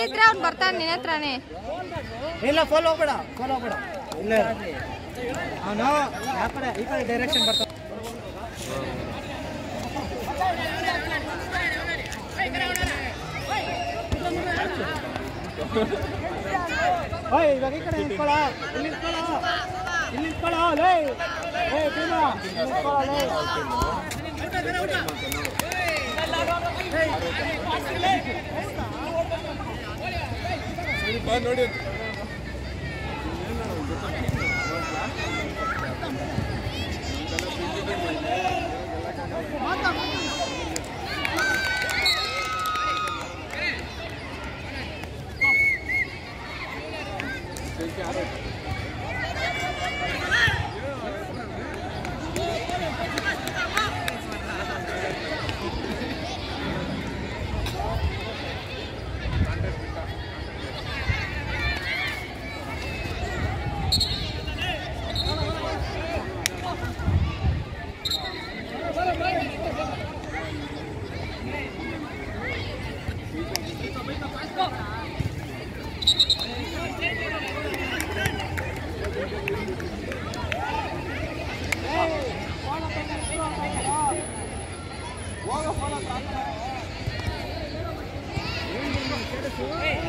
ಇದ್ರೆ ಅವ್ನು ಬರ್ತಾನೆ ನಿನ್ನ ಹತ್ರನೇ. ಇಲ್ಲ ಫಾಲೋ ಹೋಗ್ಬೇಡ ಫಾಲೋ ಹೋಗ್ಬೇಡ ಇಲ್ಲ. ಅವನು ಆ ಕಡೆ ಈ ಕಡೆ ಡೈರೆಕ್ಷನ್ ಬರ್ತಾನೆ ಓಯ್ ಇವಾಗ ಈ ಕಡೆ ನಿಂತ್ಕೊಳ್ಳ ಇಲ್ಲಿ ನಿಂತ್ಕೊಳ್ಳ ಲೇ ಏ ಲೇ ನೋಡಿ क्या Morning!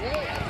Hey!